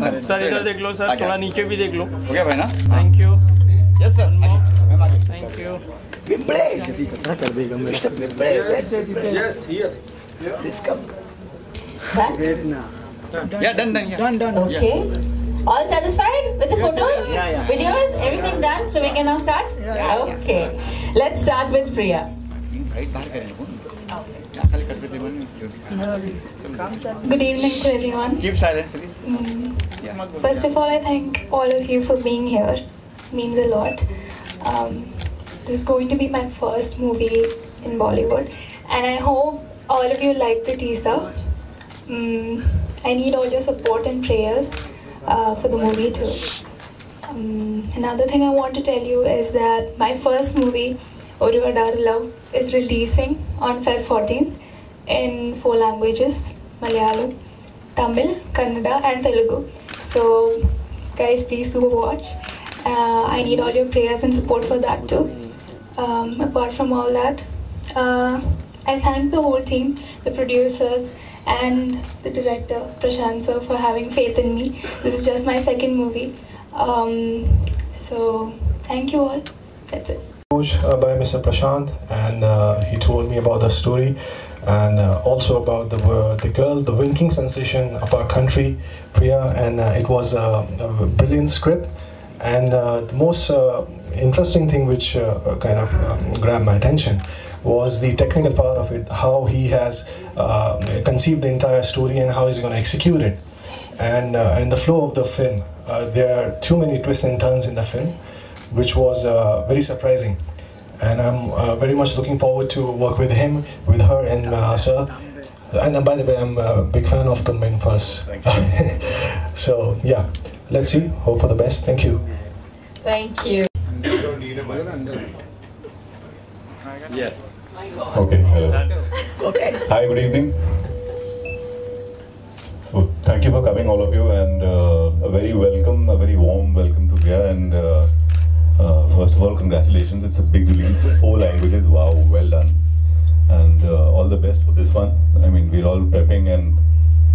Done sir इधर देख लो sir थोड़ा नीचे भी देख लो हो गया भाई ना thank you yes sir ma'am आगे thank you yeah done done yeah Okay. All satisfied with the photos, Yeah, yeah. videos, everything done? So we can now start? Yeah, yeah, Okay. Yeah. Let's start with Priya. Right Good evening to everyone. Keep silent, please. Mm. Yeah. First of all, I thank all of you for being here. It means a lot. Um, this is going to be my first movie in Bollywood, and I hope all of you like the teaser. Mm. I need all your support and prayers uh, for the movie too. Um, another thing I want to tell you is that my first movie, Oru Adar Love, is releasing on Feb 14th in four languages Malayalam, Tamil, Kannada, and Telugu. So, guys, please do watch. Uh, I need all your prayers and support for that too. Um, apart from all that, uh, I thank the whole team, the producers, and the director Prashant sir for having faith in me. This is just my second movie. Um, so, thank you all. That's it. Coached uh, by Mr. Prashant, and uh, he told me about the story and uh, also about the uh, the girl, the winking sensation of our country, Priya, and uh, it was a, a brilliant script. And uh, the most interesting thing, which kind of um, grabbed my attention, was the technical part of it. How he has conceived the entire story and how he's going to execute it, and and the flow of the film. There are too many twists and turns in the film which was uh, very surprising. And I'm uh, very much looking forward to work with him, with her, and uh, sir. And uh, by the way, I'm a big fan of the main first. so yeah, let's see. Hope for the best. Thank you. Thank you. Yes. Okay, hello. Hi, good evening. So, thank you for coming, all of you, and uh, a very welcome, a very warm welcome to Priya. And uh, first of all, congratulations, it's a big release, four languages, wow, well done. And uh, all the best for this one. I mean, we're all prepping, and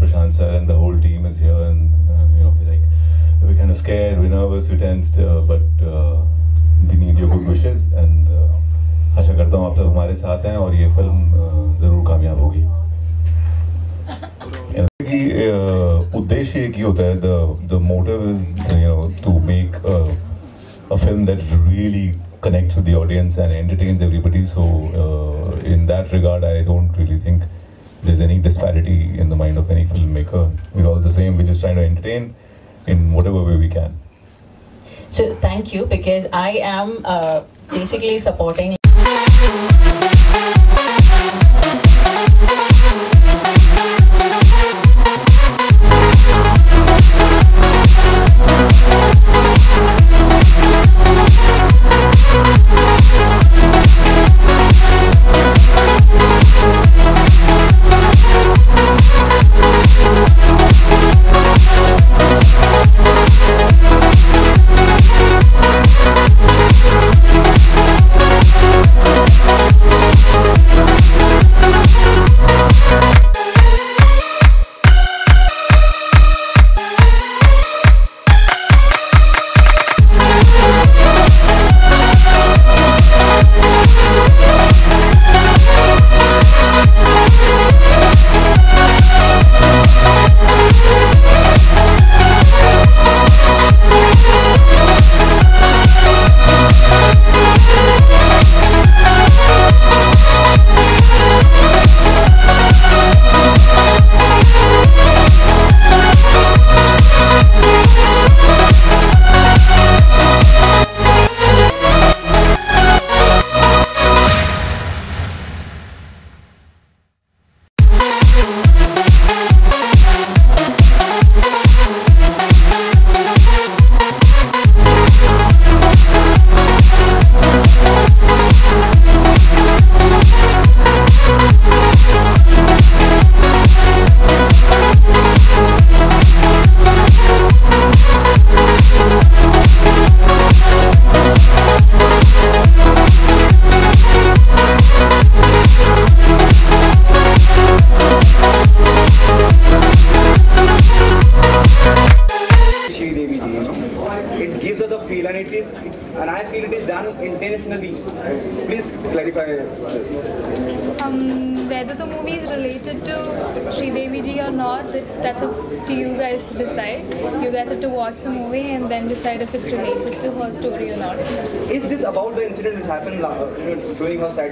Prashant sir and the whole team is here, and uh, you know, we're like, we're kind of scared, we're nervous, we're tensed, uh, but uh, we need your good wishes, and uh, आशा करता हूँ आप सब हमारे साथ हैं और ये film अ, जरूर कामयाब होगी कि अ, उद्देश्य एक ही होता है the the motive is you no to make a film that really connects with the audience and entertains everybody. So uh, in that regard i don't really think there's any disparity in the mind of any filmmaker. We're all the same. We're just trying to entertain in whatever way we can. So thank you because I am uh, basically supporting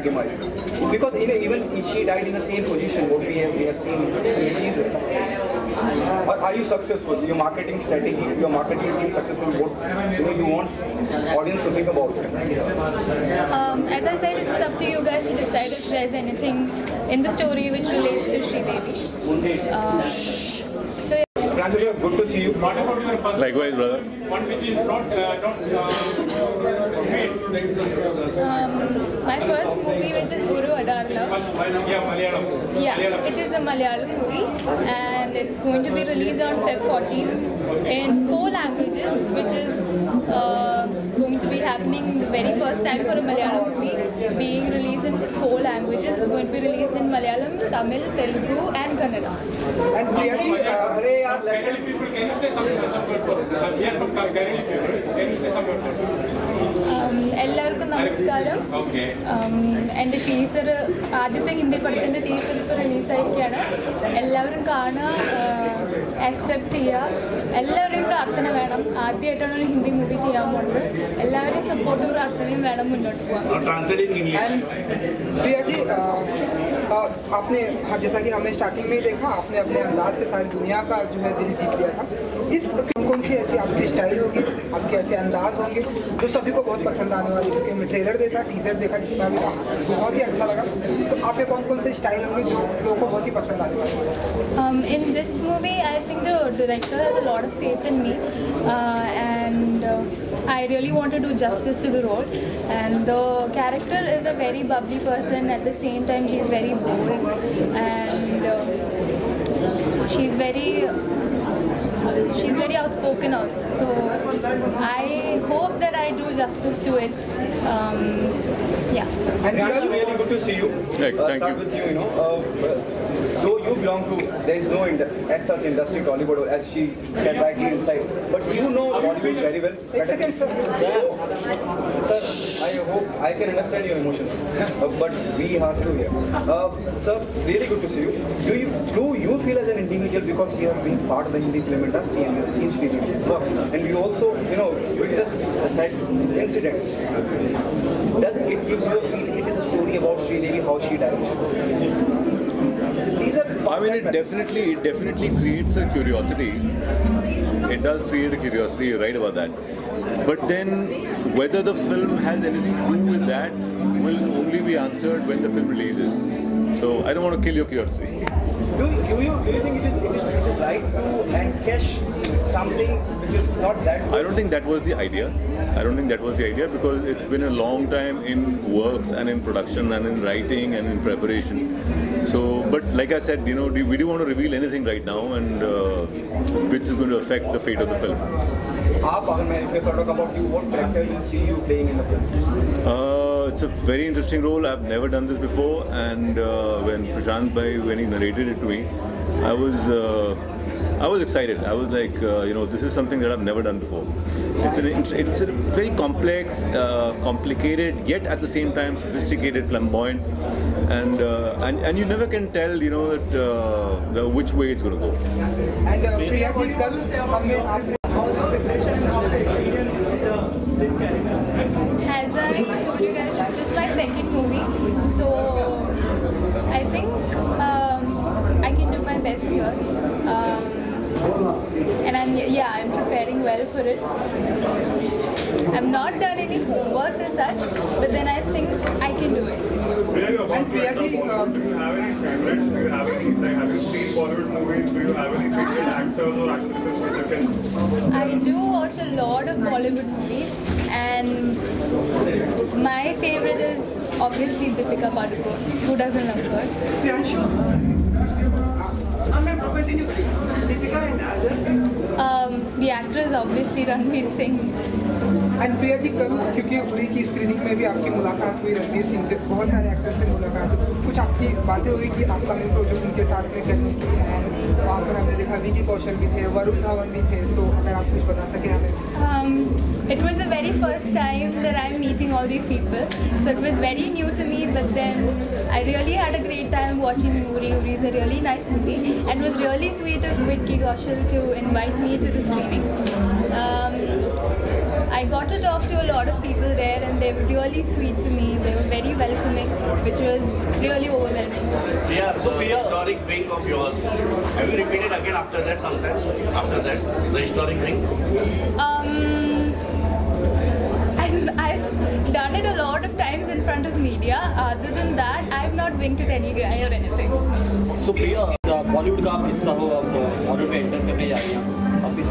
demise? Because even she died in the same position what we have, we have seen in the teaser. Or are you successful? Your marketing strategy, your marketing team successful? What you know you want audience to think about it? Um, as I said, it's up to you guys to decide if there's anything in the story which relates to so yeah. Pransuja, good to see you. Likewise, brother. One which is not uh, not uh, made. Um, my first movie, which is Uru Adarla. Yeah, Malayalam. Yeah, it is a Malayalam movie and it's going to be released on Feb 14 in four languages, which is uh, going to be happening the very first time for a Malayalam movie being released in four languages. It's going to be released in Malayalam, Tamil, Telugu and Kannada. And Priyaji, uh, Ray, people, can you say something? Some word for, we are from Kannada people. Can you say something word for? എല്ലാവർക്കും നമസ്കാരം Okay. Um, എൻ്റെ teacher ആദ്യത്തെ ഹിന്ദി പടത്തിൻ്റെ teacher ഇപ്പോൾ റിലീസായിരിക്കുകയാണ് എല്ലാവരും കാണുക accept ചെയ്യുക എല്ലാവരുടെയും പ്രാർത്ഥന വേണം ആദ്യമായിട്ടാണ് ഒരു ഹിന്ദി മൂവി ചെയ്യാൻ പോകുന്നത് എല്ലാവരുടെയും സപ്പോർട്ടും പ്രാർത്ഥനയും വേണം മുന്നോട്ട് പോകാൻ And प्रिया जी अ, अ, आपने हाँ, जैसा कि हमने स्टार्टिंग में ही देखा आपने अपने अंदाज से सारी दुनिया का जो है दिल जीत लिया था इस फ़िल्म कौन सी ऐसी आपकी स्टाइल होगी? आपके ऐसे अंदाज होंगे? जो सभी को बहुत पसंद आने वाली, क्योंकि हमने ट्रेलर देखा टीजर देखा, जितना भी था, बहुत ही अच्छा लगा। तो आपके कौन कौन से स्टाइल होंगे जो लोगों को बहुत ही पसंद आने वाले? In this movie I think the director the lord faith in me and I really want to do justice to the role and the character is a very bubbly person at the same time she is very and and she is very she's very outspoken also. So I hope that I do justice to it. Um, yeah. And Priya, really good to see you. Thank- Uh, thank start you. with you. You know, uh, though you belong to, there is no indus- as such industry Tollywood as she said rightly inside, but you know Bollywood very well. One second, sir. So, sir, I hope I can understand your emotions, but we have to here. Uh, sir, really good to see you. Do you do you feel as an individual because you have been part of the Hindi film industry and you have seen Sridevi's work, and you also you know witnessed the sad incident? Does it gives you a feel it is a story about Sridevi how she died? I mean, it definitely, it definitely creates a curiosity. It does create a curiosity. You're right about that. But then, whether the film has anything to do with that will only be answered when the film releases. So I don't want to kill your curiosity. Do, do you do you think it is it is, it is right to encash something which is not that I don't think that was the idea. I don't think that was the idea because it's been a long time in works and in production and in writing and in preparation. So, but like I said, you know, we we don't want to reveal anything right now, and uh, which is going to affect the fate of the film आप अगर मैं if I talk about you, what character will see you playing in the film? Uh, it's a very interesting role. I've never done this before, and uh, when Prashant Bhai, when he narrated it to me, I was uh, I was excited. I was like, uh, you know, this is something that I've never done before. It's an int- it's a very complex, uh, complicated, yet at the same time sophisticated, flamboyant, and uh, and and you never can tell, you know, that uh, the, which way it's going to go. And uh, favorites? Do you have any, like, have you seen Bollywood movies? Do you have any favorite actors or actresses which you can I do watch a lot of Bollywood movies, and my favorite is obviously Deepika Padukone. Who doesn't love her? Um, the actor is obviously Ranveer Singh. And Priya ji कल क्योंकि उरी की screening में भी आपकी मुलाकात हुई रणवीर सिंह से बहुत सारे एक्टर से मुलाकात हुई कुछ आपकी बातें हुई कि अपकमिंग प्रोजेक्ट उनके साथ में करने की एंड वहाँ पर हमने देखा वी कौशल भी थे वरुण धवन भी थे तो अगर आप कुछ बता सकें हमें Um, it was the very first time that I'm meeting all these people, so it was very new to me. But then I really had a great time watching Uri. Uri is a really nice movie, and was really sweet of Vicky Kaushal to invite me to the screening. Um, I got to talk to a lot of people there, and they were really sweet to me. They were very welcoming, which was really overwhelming. Yeah, so the historic drink of yours. Have you repeated again after that sometime? After that, the historic drink? Um, I'm, I've done it a lot of times in front of media. Other than that, I've not winked at any guy or anything. सो प्रिया बॉलीवुड का आप हिस्सा हो अब बॉलीवुड में enter करने जा रही हैं अभी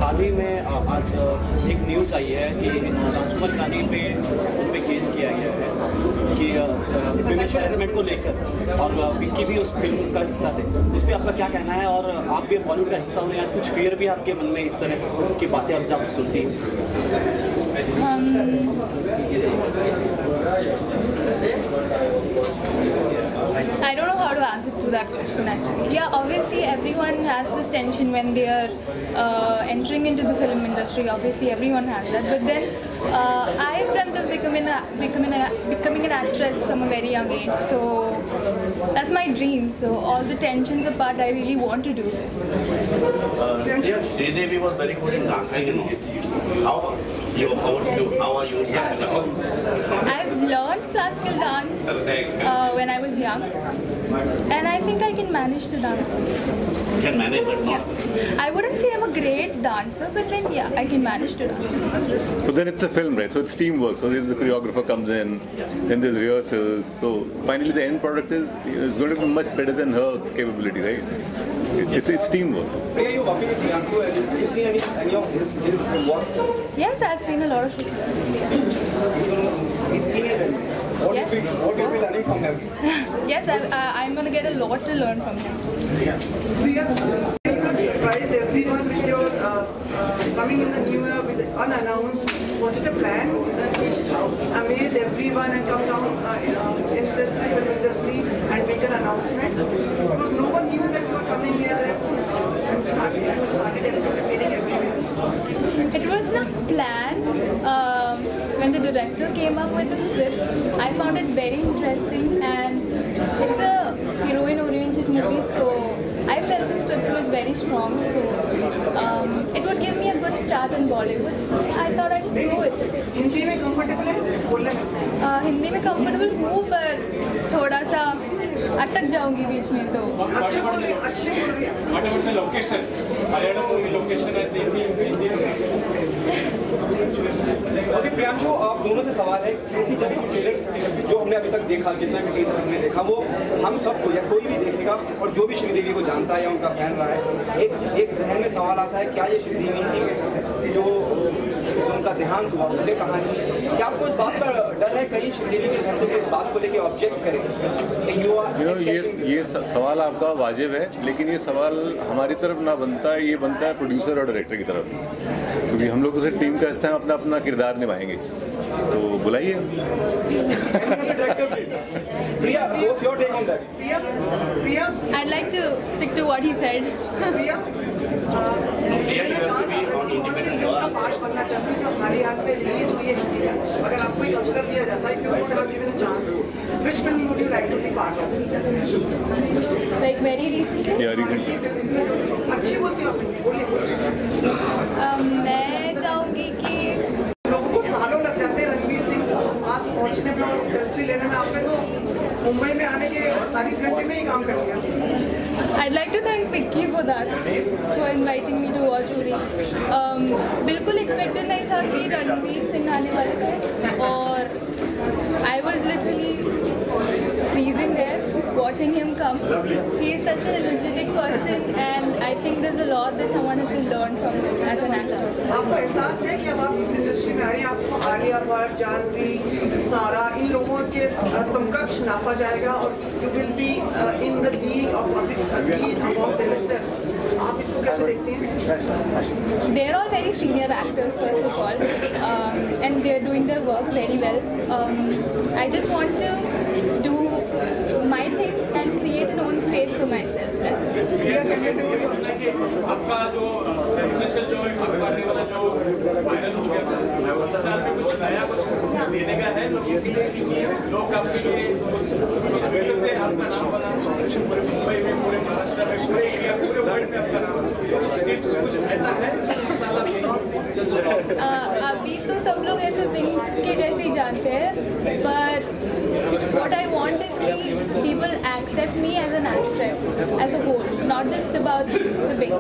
हाल ही में आज एक न्यूज़ आई है कि राजकुमार गांधी पे उन पे केस किया गया है कि हैरेसमेंट को लेकर। और विक्की भी उस फ़िल्म का हिस्सा थे। उस पर आपका क्या कहना है? और आप भी बॉलीवुड का हिस्सा होने या कुछ फियर भी आपके मन में इस तरह की बातें आप जब सुनती हैं? I don't know how to answer to that question actually. Yeah, obviously everyone has this tension when they are uh, entering into the film industry. Obviously everyone has that. But then uh, I dreamt of becoming a, becoming a, becoming an actress from a very young age. So that's my dream. So all the tensions apart, I really want to do this. Uh, yeah, Sridevi was very good in dancing. How you how are you how are you now? I've learned classical dance uh, when I was young, and I think I can manage to dance. You can manage but not. I wouldn't say I'm a great dancer, but then yeah, I can manage to dance. But then it's a film, right? So it's teamwork. So there's the choreographer comes in, then there's rehearsals. So finally, the end product is is going to be much better than her capability, right? It, it's, it's teamwork. Priya, you working with Priyanshu and have you seen any, any of his, his work? Yes, I've seen a lot of videos. He's senior than you. What Yes. do you be, what do you be learning from him? yes, I've, uh, I'm gonna get a lot to learn from him. Priya, you surprised everyone with your uh, uh, coming in the new year with the unannounced. Was it a plan? Uh, amaze everyone and come down uh, in, in this film industry and make an announcement? Because no one knew that you were coming here and, uh, and started, you started anticipating everything. It was not planned. Um, when the director came up with the script, I found it very interesting and it's a heroine-oriented movie, so I felt the script was very strong. So um, it would give me a good start in Bollywood. So I thought I'd go with it. Hindi में comfortable है बोलने में Uh, Hindi में comfortable हूँ पर थोड़ा सा अटक जाऊंगी बीच में तो अच्छे बोल रही है अच्छे बोल रही है What about the location? Haryana location है हिंदी ओके, प्रियांशु, आप दोनों से सवाल है क्योंकि जब हम ट्रेलर जो हमने अभी तक देखा, जितना भी टीजर हमने देखा, वो हम सबको या कोई भी देखेगा और जो भी श्रीदेवी को जानता है या उनका फ़ैन रहा है, एक एक जहन में सवाल आता है, क्या ये श्रीदेवी की जो जो उनका देहांत हुआ उसके कहानी क्या आपको इस बात का डर है? कहीं श्रीदेवी के घर से इस बात को लेके ऑब्जेक्ट करे? कि यू नो ये ये सवाल आपका वाजिब है लेकिन ये सवाल हमारी तरफ़ ना बनता है ये बनता है प्रोड्यूसर और डायरेक्टर की तरफ़। क्योंकि हम लोग उसे टीम का हिस्सा हैं अपना अपना किरदार निभाएँगे। तो बुलाइए। Priya what's your take on that? Priya Priya? I'd like to stick to what he said. Part बनना चाहती हूँ जो हमारे यहाँ पे रिलीज़ हुई है हिंदी अगर आपको एक अवसर दिया जाता है क्यों would have given chance which film would you like to be part of Like very recently. या रिसेंटली अच्छी बोलती हो आप हिंदी, बोलिए। बोलिए Um, मैं चाहूँगी कि लोगों को सालों लग जाते हैं रणवीर सिंह को पास पहुँचने में और सेल्फी लेने में। आपने तो मुंबई में आने के सारी घंटे में ही काम कर लिया I'd like to thank Vicky for that, for inviting me to watch Uri. Um, बिल्कुल expected नहीं था कि रणवीर सिंह आने वाले थे और I was literally watching him come. He is such an energetic person and I think there's a lot that someone has to learn from him as an actor. आपको एहसास है कि अब आप इस इंडस्ट्री में आ रही हैं आपको आलिया भट्ट जानवी सारा इन लोगों के स- समकक्ष नापा जाएगा और you will be in the league of league among themselves आप इसको कैसे देखते हैं They're all very senior actors, first of all, um, and they're doing their work very well. Um, I just want आपका जो जो हो गया, इस साल में कुछ नया कुछ देने का है? लोगों मुंबई में पूरे महाराष्ट्र में, पूरे इंडिया पूरे वर्ल्ड में आपका नाम कुछ ऐसा है अभी तो सब लोग ऐसे विंग के जैसे ही जानते हैं पर what I want is कि people as a whole, not just about the big.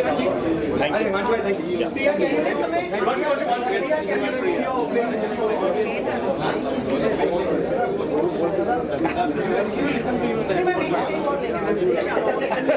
Thank you. Thank you. Thank you.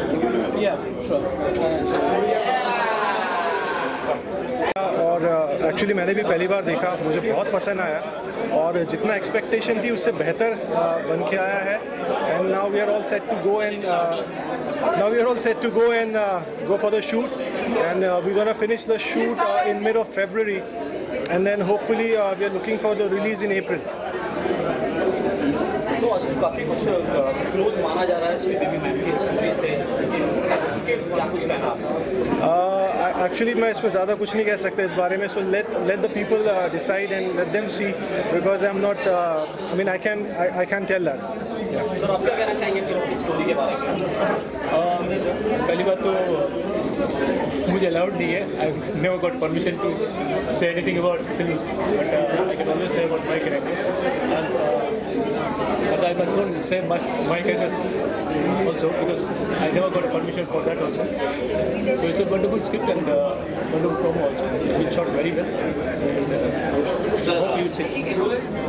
Actually मैंने भी पहली बार देखा। मुझे बहुत पसंद आया। और जितना एक्सपेक्टेशन थी उससे बेहतर बन के आया है। And now we are all set to go and now we are all set to go and go for the shoot and we gonna finish the shoot in mid of February and then hopefully we are looking for the release in April काफ़ी कुछ close माना जा रहा है ma'am की story से क्या कुछ कहना एक्चुअली मैं इसमें ज़्यादा कुछ नहीं कह सकता इस बारे में so let let the people decide and let them see because I am not I mean I can I can tell that sir आप क्या कहना चाहेंगे फ़िल्म स्टोरी के बारे में। पहली बात तो मुझे अलाउड नहीं है। I never got permission to say anything about film but I can always say about my character but I must not say much my characters also because I never got permission for that also. So it's a wonderful script and uh, wonderful promo also. It's been shot very well. And, uh, hope you would say.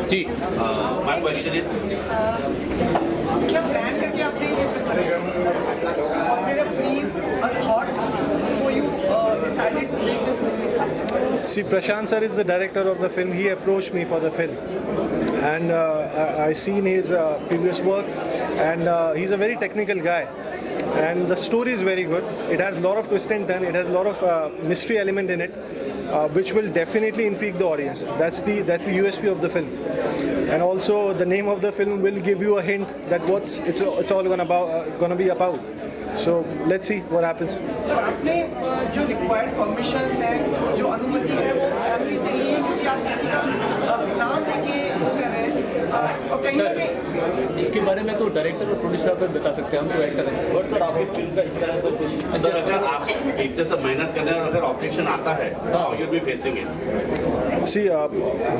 Ji My question is, क्या plan करके आपने ये was there a brief a thought before you uh, decided to make this movie See, Prashant sir is the director of the film. He approached me for the film, and uh, I, I seen his uh, previous work, and uh, he's a very technical guy. And the story is very good. It has a lot of twist and turn. It has a lot of uh, mystery element in it, uh, which will definitely intrigue the audience. That's the that's the USP of the film. And also, the name of the film will give you a hint that what's it's it's all gonna about uh, gonna be about. So let's see what happens. और आपने uh, जो required permissions हैं जो अनुमति है वो family से ली है क्योंकि आप किसी का इसके बारे में तो डायरेक्टर और प्रोड्यूसर आप बता सकते हैं हम तो एक्टर हैं। बट सर आपकी फ़िल्म का हिस्सा है तो कुछ सर अगर आप एक तरह से मेहनत करें रहे हैं और अगर ऑपरेशन आता है तो you be facing it see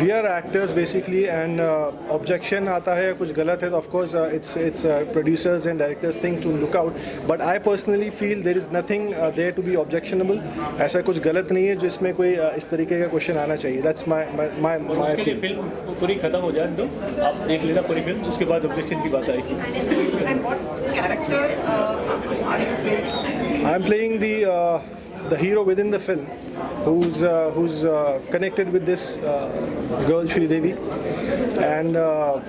we are actors basically and objection आता है कुछ गलत है तो of course it's it's producers and directors thing to look out but I personally feel there is nothing there to be objectionable ऐसा कुछ गलत नहीं है जिसमें कोई uh, इस तरीके का क्वेश्चन आना चाहिए। That's my my my film पूरी ख़त्म हो जाए तो आप देख लेना पूरी फ़िल्म उसके बाद ऑब्जेक्शन की बात आएगी। I am playing the are you playing I'm playing the hero within the film, who's uh, who's uh, connected with this uh, girl Sridevi, and uh,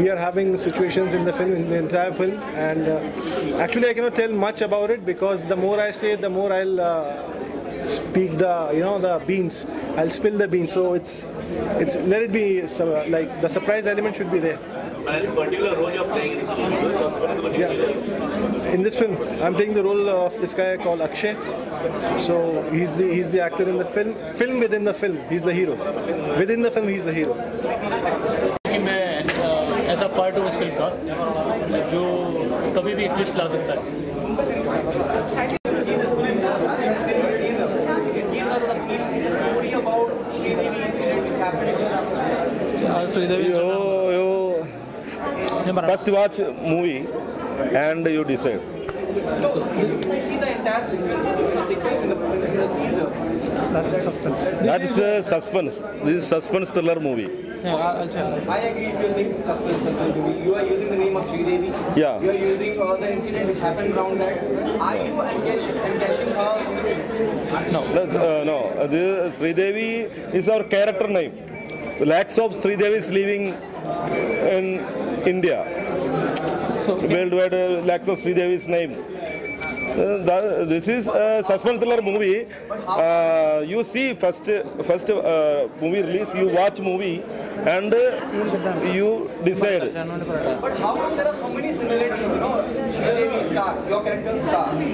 we are having situations in the film, in the entire film, and uh, actually I cannot tell much about it because the more I say, the more I'll uh, speak the you know the beans. I'll spill the beans. So it's it's let it be like the surprise element should be there. particular role you're playing in this? Yeah In this film, I'm playing the role of this guy called Akshay. So he's the he's the actor in the film. Film within the film, he's the hero. Within the film, he's the hero. कि मैं अ, ऐसा part हूँ इस film का जो कभी भी twist ला सकता है story about Sri Devi incident which happened you, you first watch movie and you decide. So we see the entire sequence, the sequence in the, in the teaser. That's suspense. That's a suspense. This is suspense thriller movie. I agree if you're saying suspense, suspense movie. You are using the name of Sridevi. Yeah. You are using uh, the incident which happened around that. Are you encashing, encashing her incident? No, that's, uh, no. Uh, This Sridevi is our character name. lakhs of Sridevis living in India worldwide uh, lakhs of Sridevi's name. Uh, the, this is a suspense thriller movie. Uh, you see first first uh, movie release, you watch movie and uh, you decide. But how come there are so many similarities? You know, Sridevi star, your character star, she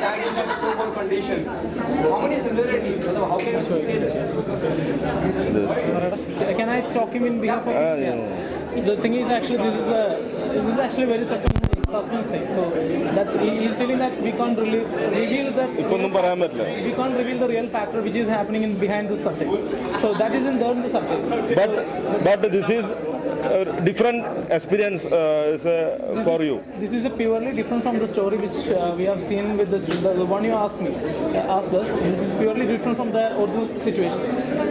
that that is the football foundation. How many similarities? How can you say that? Can I talk him in behalf of? Uh, yeah the thing is actually this is a this is actually very sustainable. suspense thing. So that's he, he's telling that we can't really reveal the we can't reveal the real factor which is happening in behind the subject. So that is in there in the subject. But but this is a different experience uh, is, uh, for is, you. This is a purely different from the story which uh, we have seen with this, the, the one you asked me uh, asked us. This is purely different from the Urdu situation.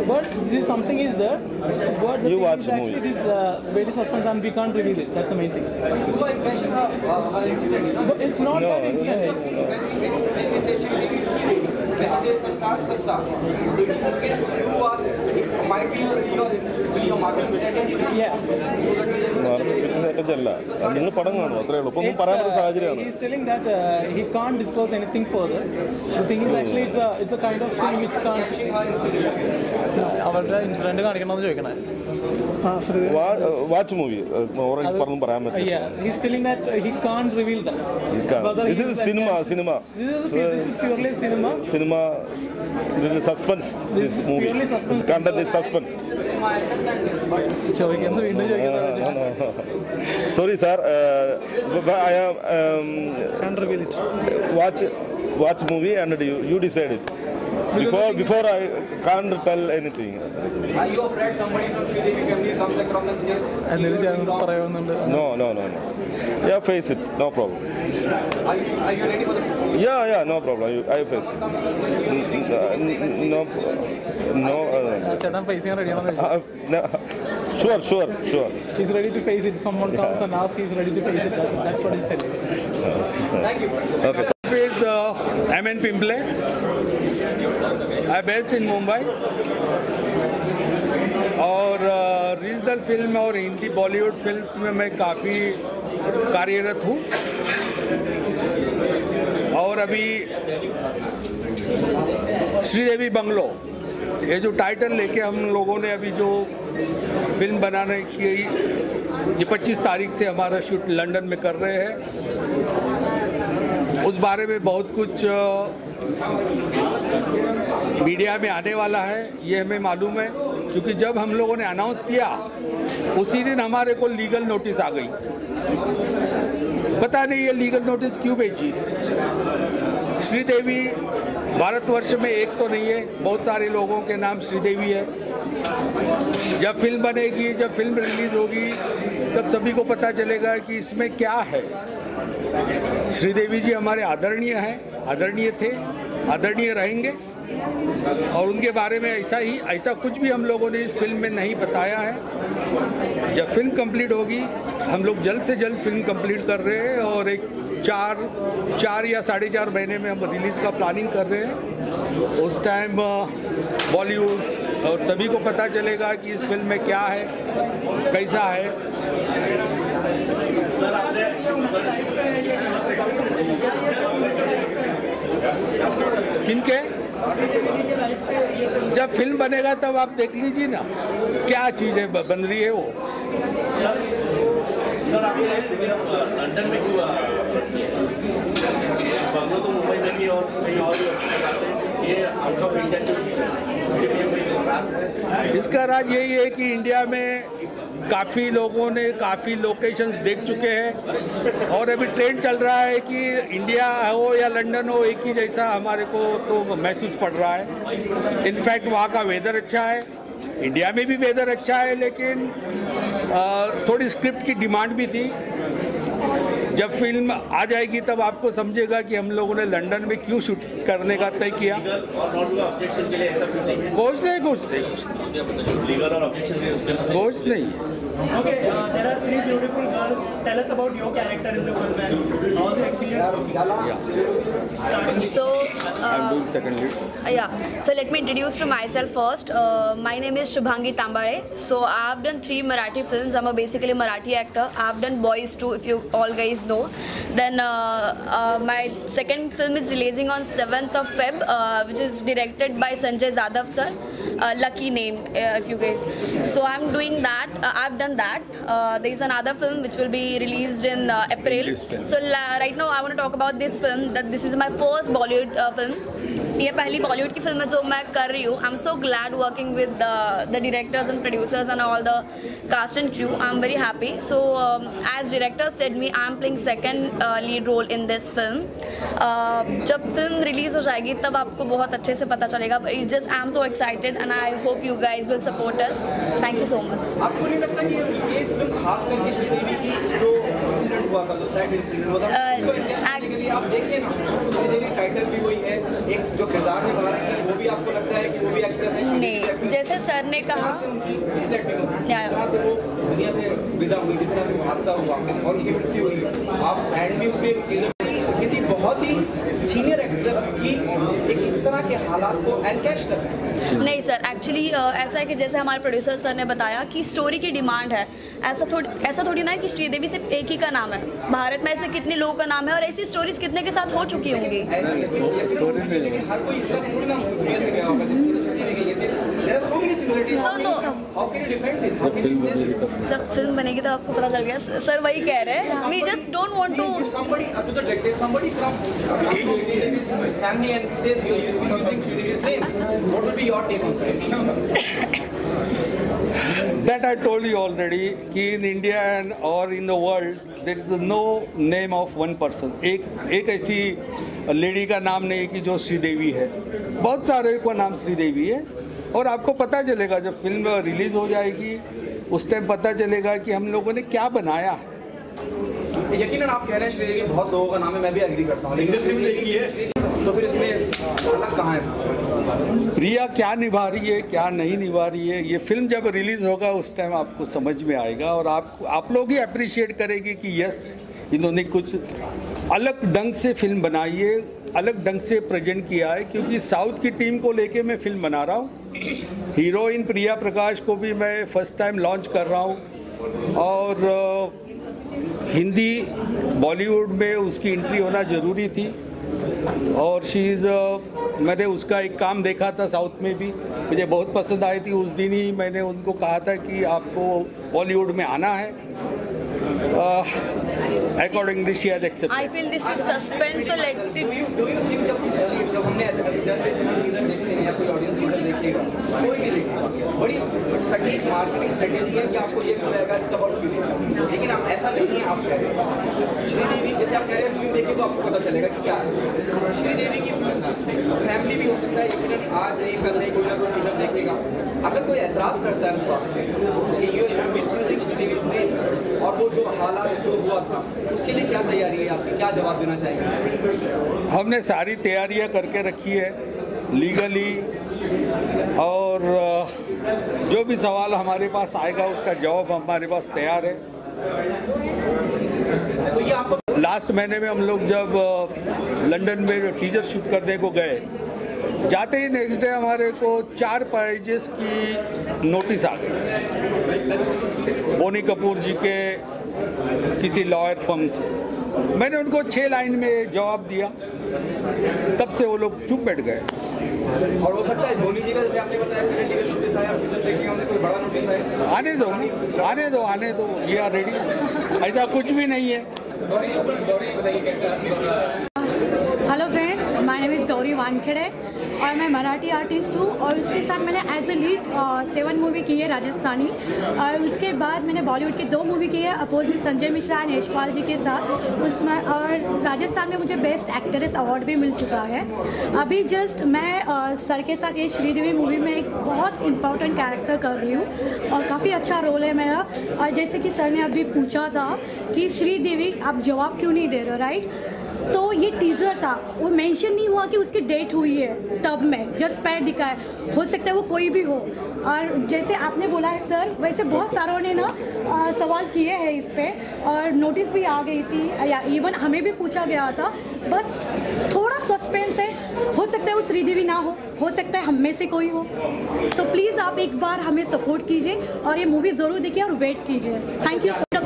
But this is something is there. But the You thing watch is actually movie. it is uh, very suspense and we can't reveal it. That's the main thing. You are impression of uh, her incident. But it's not No, that incident. no, It's, When we, when, when we say Sridevi, it's Sridevi. When we say it's a star, it's a star. So in case, you was, നിങ്ങൾ പടങ്ങാണോ അത്രേ ഉള്ളൂ ഒന്നും പറയാൻ പറ്റുന്ന സാഹചര്യമാണ് അവരുടെ incident കാണിക്കണമെന്ന് ചോദിക്കണേ. വാച്ച് മൂവി പറഞ്ഞു പറയാൻ പറ്റും cinema cinema cinema suspense movie content suspense sorry sir watch watch movie and you you decide it Before before I can't tell anything. Are you afraid somebody from Sridevi family comes across and says? No, no, no, no. Yeah, face it. No problem. Are you, are you ready for this? Yeah, yeah, no problem. I, face it. Mm, mm, uh, no, no. Uh, uh, no. Sure, sure, sure. He's ready to face it. Someone yeah. comes and asks, he's ready to face it. That's, what he said. Thank you. Okay. Is uh, M.N. Pimple. I based in Mumbai. और regional film और Hindi Bollywood film में मैं काफ़ी कार्यरत हूँ और अभी Sridevi bungalow ये जो टाइटल लेके हम लोगों ने अभी जो फ़िल्म बनाने की ये 25 तारीख से हमारा शूट लंदन में कर रहे हैं उस बारे में बहुत कुछ मीडिया में आने वाला है, ये हमें मालूम है। क्योंकि जब हम लोगों ने अनाउंस किया, उसी दिन हमारे को लीगल नोटिस आ गई। पता नहीं ये लीगल नोटिस क्यों भेजी। श्रीदेवी, भारतवर्ष में एक तो नहीं है, बहुत सारे लोगों के नाम श्रीदेवी है। जब फ़िल्म बनेगी, जब फ़िल्म रिलीज़ होगी, तब सभी को पता चलेगा कि इसमें क्या है। श्रीदेवी जी हमारे आदरणीय हैं, आदरणीय थे, आदरणीय रहेंगे। और उनके बारे में ऐसा ही, ऐसा कुछ भी हम लोगों ने इस फ़िल्म में नहीं बताया है। जब फ़िल्म कंप्लीट होगी, हम लोग जल्द से जल्द फ़िल्म कंप्लीट कर रहे हैं और एक चार चार या साढ़े चार महीने में हम रिलीज़ का प्लानिंग कर रहे हैं। उस टाइम बॉलीवुड और सभी को पता चलेगा कि इस फ़िल्म में क्या है, कैसा है। किनके? जब फ़िल्म बनेगा तब आप देख लीजिए ना, क्या चीज़ें बन रही है वो। सर लंदन में तो मुंबई में भी और कहीं और। ये आउट ऑफ़ इंडिया इसका राज यही है कि इंडिया में काफ़ी लोगों ने काफ़ी लोकेशंस देख चुके हैं। और अभी ट्रेंड चल रहा है कि इंडिया हो या लंदन हो, एक ही जैसा हमारे को तो महसूस पड़ रहा है। इनफैक्ट वहाँ का वेदर अच्छा है। इंडिया में भी वेदर अच्छा है, लेकिन थोड़ी स्क्रिप्ट की डिमांड भी थी। जब फ़िल्म आ जाएगी तब आपको समझेगा कि हम लोगों ने लंदन में क्यों शूट करने का तय किया। कुछ नहीं कुछ नहीं कुछ नहीं कुछ नहीं Okay, uh, there are three beautiful girls. Tell us about your character in the film and how's the experience? Yeah. So, uh, uh, yeah. So let me introduce to myself first. Uh, my name is Shubhangi Tambare. So I've done three Marathi films. I'm a basically Marathi actor. I've done Boys too, if you all guys know. Then uh, my second film is releasing on 7th of Feb, which is directed by Sanjay Jadhav sir. lucky name, if you guys. So I'm doing that. I've done that. Uh, there is another film which will be released in uh, April. So right now I want to talk about this film. That this is my first Bollywood uh, film. ये पहली बॉलीवुड की film है जो मैं कर रही हूँ I am so glad working with the directors and producers and all the cast and crew I am very happy so as director said me I am playing second lead role in this film जब film release हो जाएगी तब आपको बहुत अच्छे से पता चलेगा it's just I am so excited and I hope you guys will support us thank you so much आपको नहीं लगता कि ये फ़िल्म खास करके श्रीदेवी की जो इंसिडेंट हुआ था जो सैड इंसिडेंट हुआ था उसको इतिहास के लिए आप देखिए ना श्रीदेवी टाइटल भी वही है एक जो किरदार निभा रही है वो भी आपको लगता है कि वो भी एक्ट्रेस है नहीं जैसे सर ने कहा से वो दुनिया से विदा हुई जिस तरह से हादसा हुआ और उनकी मृत्यु हुई आप एंड न्यूज़ पे किसी बहुत ही सीनियर की इस तरह के हालात को एनकैश कर रहे हैं नहीं सर एक्चुअली ऐसा है कि जैसे हमारे प्रोड्यूसर सर ने बताया कि स्टोरी की डिमांड है ऐसा थोड़ी ऐसा थोड़ी ना है कि श्रीदेवी सिर्फ़ एक ही का नाम है भारत में ऐसे कितने लोगों का नाम है और ऐसी स्टोरीज कितने के साथ हो चुकी होंगी सब फ़िल्म बनेगी तो आपको पता चल गया। सर वही कह रहे हैं। We just don't want to That? I told you already. That in India and or in the world, there is no name of one person. एक एक ऐसी लेडी का नाम नहीं कि जो श्रीदेवी है. बहुत सारे का नाम श्रीदेवी है. और आपको पता चलेगा जब फ़िल्म रिलीज़ हो जाएगी उस टाइम पता चलेगा कि हम लोगों ने क्या बनाया। है यकीनन आप कह रहे हैं श्रीदेवी बहुत लोगों का नाम है मैं भी एग्री करता हूँ लेकिन इंडस्ट्री में देखी है तो फिर इसमें अलग कहाँ है? प्रिया क्या निभा रही है क्या नहीं निभा रही है? ये फ़िल्म जब रिलीज़ होगा उस टाइम आपको समझ में आएगा और आप आप लोग ही अप्रिशिएट करेंगे कि यस इन्होंने कुछ अलग ढंग से फ़िल्म बनाई है। अलग ढंग से प्रेजेंट किया है, क्योंकि साउथ की टीम को लेके मैं फ़िल्म बना रहा हूँ। हीरोइन प्रिया प्रकाश को भी मैं फ़र्स्ट टाइम लॉन्च कर रहा हूँ। और हिंदी बॉलीवुड में उसकी एंट्री होना ज़रूरी थी। और शी इज़ मैंने उसका एक काम देखा था साउथ में भी। मुझे बहुत पसंद आई थी। उस दिन ही मैंने उनको कहा था कि आपको बॉलीवुड में आना है। Accordingly she has I accepted feel this is suspense so let it do you think जब जब हमने जर्नलिस्ट टीजर देखते हैं या कोई ऑडियंस टीजर देखेगा कोई भी देखेगा बड़ी सटीक मार्केटिंग स्ट्रेटेजी है कि आपको ये मिल इट्स अबाउट म्यूज़िक लेकिन आप ऐसा नहीं है आप कह रहे हैं। श्रीदेवी जैसे आप कह रहे हैं फ़िल्म देखिए तो आपको पता चलेगा कि क्या है। श्रीदेवी की फैमिली भी हो सकता है एक मिनट आज नहीं कल नहीं कोई ना कोई टीजर देखेगा। अगर कोई एतराज़ करता है उस कि you miss using Sridevi name और वो जो हालात जो हुआ था उसके लिए क्या तैयारी है? आपकी क्या जवाब देना चाहिए? हमने सारी तैयारियाँ करके रखी है लीगली और जो भी सवाल हमारे पास आएगा उसका जवाब हमारे पास तैयार है। लास्ट महीने में हम लोग जब लंदन में टीचर शूट करने को गए जाते ही नेक्स्ट डे हमारे को चार पेजेस की नोटिस आ गई। बोनी कपूर जी के किसी लॉयर फर्म से। मैंने उनको छः लाइन में जवाब दिया। तब से वो लोग चुप बैठ गए। और हो सकता है धोनी जी का जैसे आपने बताया कि लीगल नोटिस आया हमने कोई बड़ा नोटिस आया। आने दो आने दो आने दो ये आर रेडी ऐसा कुछ भी नहीं है। Hello friends my name is Gauri Wankhede और मैं मराठी आर्टिस्ट हूँ और उसके साथ मैंने as a lead seven movie की है राजस्थानी। और उसके बाद मैंने बॉलीवुड की दो मूवी की है अपोजिट संजय मिश्रा एंड यशपाल जी के साथ। उसमें और राजस्थान में मुझे बेस्ट एक्ट्रेस अवार्ड भी मिल चुका है। अभी जस्ट मैं अ, सर के साथ ये श्रीदेवी मूवी में एक बहुत इंपॉर्टेंट कैरेक्टर कर रही हूँ और काफ़ी अच्छा रोल है मेरा। और जैसे कि सर ने अभी पूछा था कि श्रीदेवी आप जवाब क्यों नहीं दे रहे हो? राइट तो ये टीज़र था। वो मेंशन नहीं हुआ कि उसकी डेट हुई है तब में। जस्ट पैर दिखा है। हो सकता है वो कोई भी हो। और जैसे आपने बोला है सर वैसे बहुत सारों ने ना अ, सवाल किए हैं इस पर और नोटिस भी आ गई थी या इवन हमें भी पूछा गया था। बस थोड़ा सस्पेंस है। हो सकता है वो श्रीदेवी ना हो। हो सकता है हम में से कोई हो। तो प्लीज़ आप एक बार हमें सपोर्ट कीजिए और ये मूवी ज़रूर देखिए और वेट कीजिए। Thank you